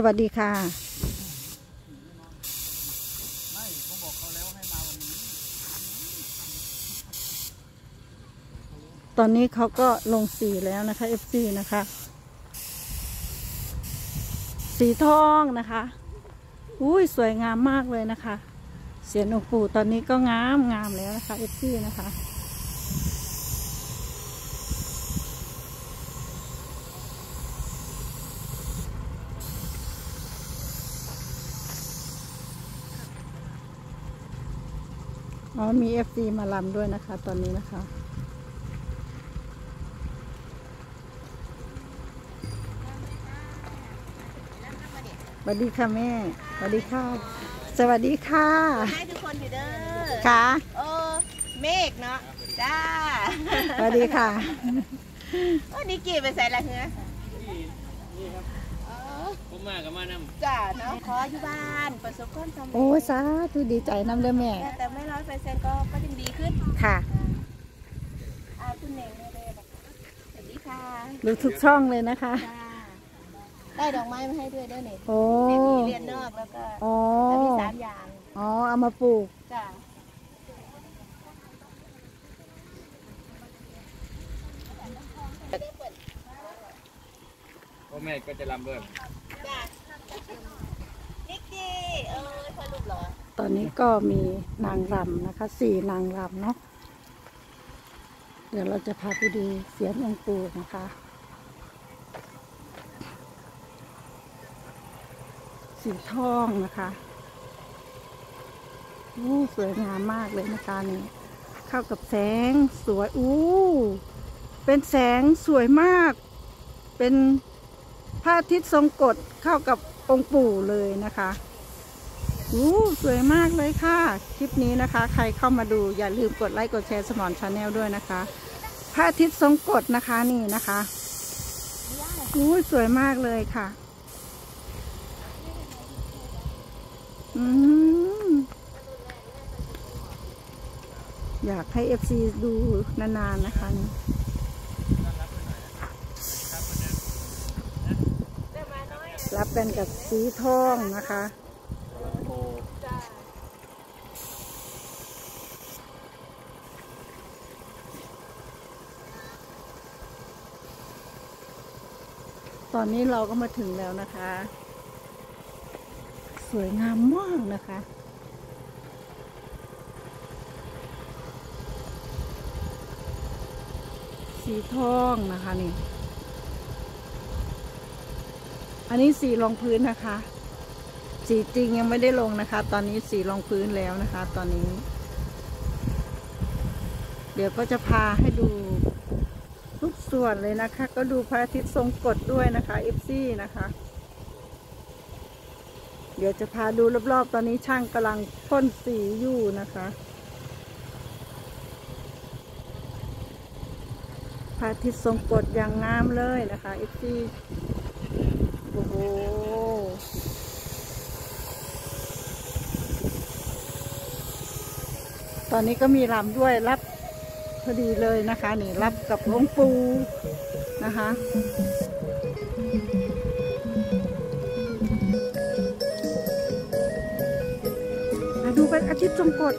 สวัสดีค่ะตอนนี้เขาก็ลงสีแล้วนะคะ FC นะคะ สีทองนะคะ อุ้ยสวยงามมากเลยนะคะ เสียนองค์ปู่ตอนนี้ก็งามงามแล้วนะคะ FC นะคะ อ๋อมี FC มาลำด้วยนะคะ ตอนนี้นะคะสวัสดีค่ะแม่สวัสดีค่ะ สวัสดีค่ะ ให้ทุกคนอยู่เด้อค่ะโอ้เมฆเนาะจ้าสวัสดีค่ะโอ้นี่กี่ไปใส่ละเหรอนี่ครับอ๋อผมมากับมานำจ้าเนาะขออยู่บ้านประสบความสำเร็จโอ้ยสาธุดีใจน้ำเด้อแม่แต่ไก็ก็ยังดีขึ้นค่ะอ่าคุณเน่งเลยเลยบอกสวัสดีค่ะดูทุกช่องเลยนะคะ จ้าได้ดอกไม้มาให้ด้วยเด้อเนี่ยโอ้เด็กมีเรียนนอกแล้วก็อ๋อ แล้วมีสามอย่างอ๋อ เอามาปลูก จ้าพ่อแม่ก็จะรำด้วยจ้านิกกี้เออพอลูกเหรอ ตอนนี้ก็มีนางรำนะคะสี่นางรำเนาะเดี๋ยวเราจะพาไปดูเสียงองค์ปู่นะคะสีทองนะคะอู้สวยงามมากเลยนะคะนี่เข้ากับแสงสวยอู้เป็นแสงสวยมาก เป็นพระอาทิตย์ทรงกลดเข้ากับองค์ปู่เลยนะคะ อู้สวยมากเลยค่ะ คลิปนี้นะคะ ใครเข้ามาดูอย่าลืมกดไลค์กดแชร์สมอนชาแนลด้วยนะคะพระอาทิตย์ทรงกลดนะคะนี่นะคะอู้สวยมากเลยค่ะ อืมอยากให้เอฟซีดูนานๆนะคะนี่รับเป็นกับสีทองนะคะ โอ้ จ้า ต อนนี้เราก็มาถึงแล้วนะคะ สวยงามมากนะคะ สีทองนะคะนี่ อันนี้สีรองพื้นนะคะ สีจริงยังไม่ได้ลงนะคะ ตอนนี้สีรองพื้นแล้วนะคะ ตอนนี้ เดี๋ยวก็จะพาให้ดู ทุกส่วนเลยนะคะ ก็ดูพระอาทิตย์ทรงกลดด้วยนะคะ FC นะคะ เดี๋ยวจะพาดูรอบๆ ตอนนี้ช่างกำลังพ่นสีอยู่นะคะพระอาทิตย์ทรงกลดอย่างงามเลยนะคะ FC โอ้โหตอนนี้ก็มีรำด้วยรับพอดีเลยนะคะนี่รับกับหลวงปู่นะคะมาดูเป็นอาทิตย์จงกฎ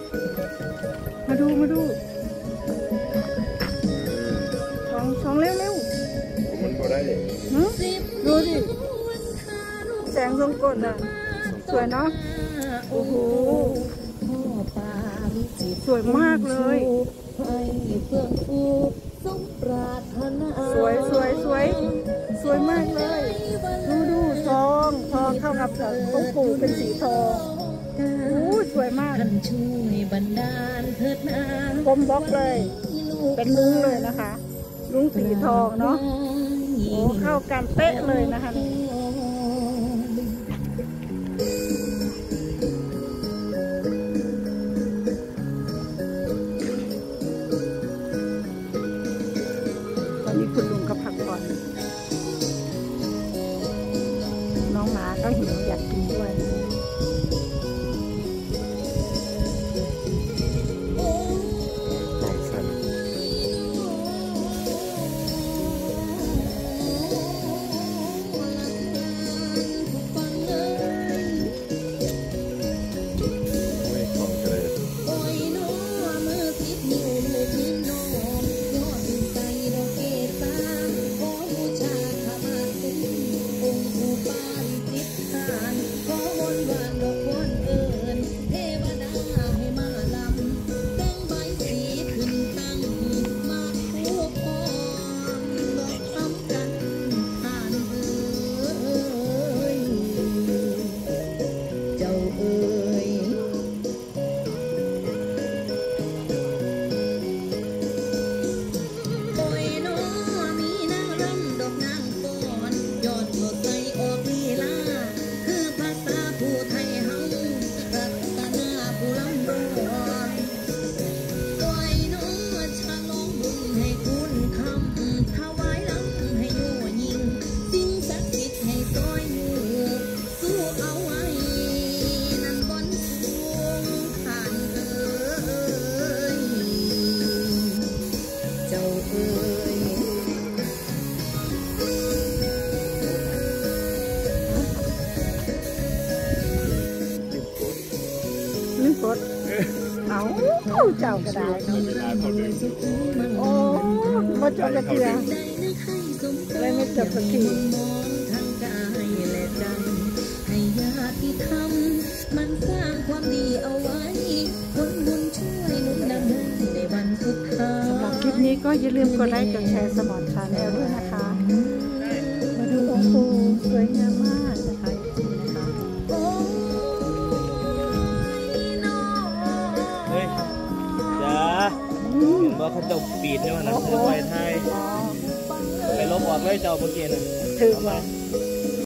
มาดูมาดูสองสองเร็วเร็วมันก็ได้ๆหึดูดิแสงทรงกฎอะสวยเนาะโอ้โหสวยมากเลย สวยสวยสวยสวยมากเลย ดูดูทองทองเข้ากับองค์ปู่เป็นสีทองโอ้สวยมากท่านช่วยบันดาลเถิดนากลมบล็อกเลย เป็นลุงเลยนะคะ ลุงสีทองเนาะโอ้เข้ากันเป๊ะเลยนะคะ เอาเจ้าก็ได้โอ้มาจดจะเกลือเลยไม่จดสักทีมันสร้างความดีเอาไว้คนบุญช่วยนุนนำให้ในวันสุดท้ายสำหรับคลิปนี้ก็อย่าลืมกดไลค์กดแชร์สมอนชาแนลด้วยนะคะ มาดูองค์ปูสวยงาม เขาเจ้าปีดเนี่ยมันะคือไวไทยไปลบออกเลยเจ้าเมื่อกี้น่ะถือว่า